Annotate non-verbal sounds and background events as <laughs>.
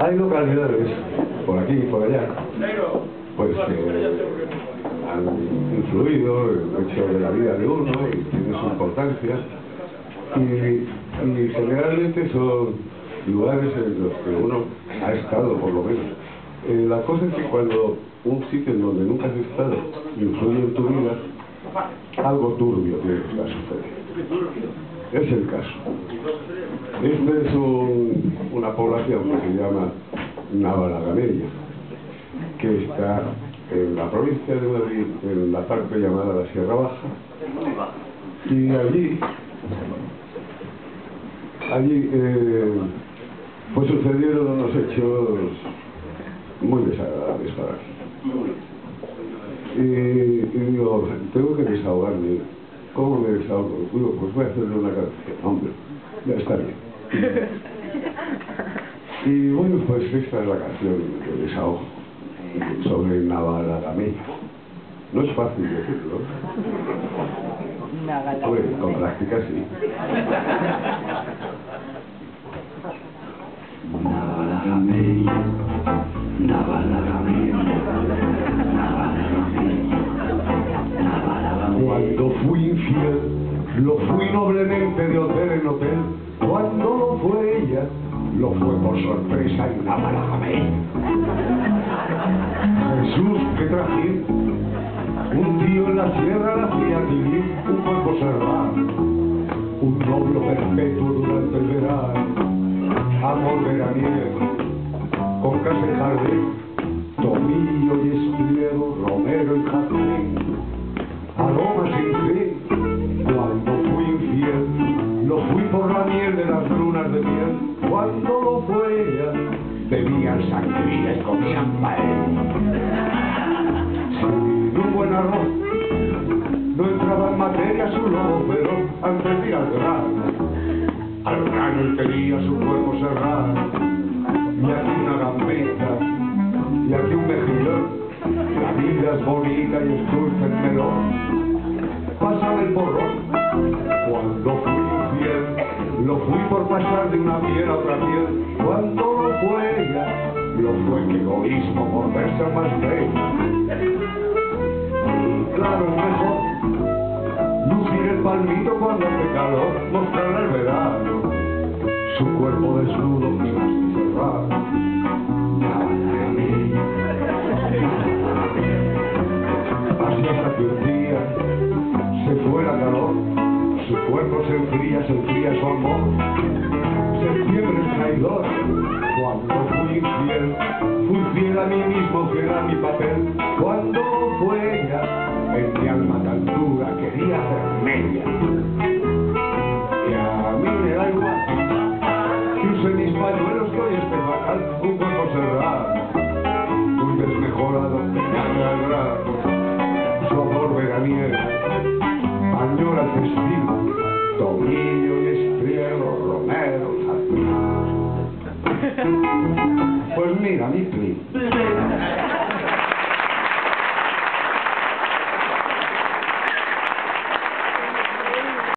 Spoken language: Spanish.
Hay localidades, por aquí y por allá, pues que han influido en el hecho de la vida de uno y tiene su importancia. Y, y generalmente son lugares en los que uno ha estado, por lo menos. Eh, la cosa es que cuando un sitio en donde nunca has estado influye en tu vida, algo turbio tiene que estar sucediendo. Es el caso. Esta es un- una población que se llama Navalagameya, que está en la provincia de Madrid, en la parte llamada la Sierra Baja, y allí, allí eh, pues sucedieron unos hechos muy desagradables para mí. Y, y digo, tengo que desahogarme. ¿Cómo me desahogo? Digo, pues voy a hacerle una canción. Hombre, ya está bien. <laughs> Y bueno, pues esta es la canción de desahogo sobre Navalagameya. No es fácil decirlo. Hombre, con práctica sí. <laughs> Navalagameya, Navalagameya, Cuando fui infiel, lo fui noblemente de hotel en hotel. Cuando lo fue ella, lo fue por sorpresa en Navalagameya. Jesús, qué trajín. Un tío en la sierra la hacía vivir un cuerpo cerrado. Un novio perpetuo durante el verano. Amor veraniego, con casa y jardín. Tomillo y espliego, romero y jazmín. Miel de las lunas de miel. Cuando lo fue ella, bebían sangría y comían paella. Sin un buen arroz, no entraba en materia su lobo, pero antes de ir al grano, al grano él quería su cuerpo cerrado. Y aquí una gambeta, y aquí un mejillón, la vida es bonita y es dulce el melón. Pásame el porrón, por pasar de una piel a otra piel. Cuando lo fue ella, lo fue que egoísmo por verse más bella. Claro, es mejor lucir el palmito cuando hace calor, mostrar el verano, su cuerpo desnudo más cuerpo se enfría, se enfría su amor. Septiembre es traidor, cuando fui infiel, fui fiel a mí mismo, fiel a mi papel. Cuando fue ella, en mi alma tan dura quería ser media. Y a mí me da igual, que use mis pañuelos que hoy fatal, un cuerpo cerrado, un desmejorado me grano su amor veraniego, tomillo estriego, romero, jazmín. <laughs> Pues mira, mi primo,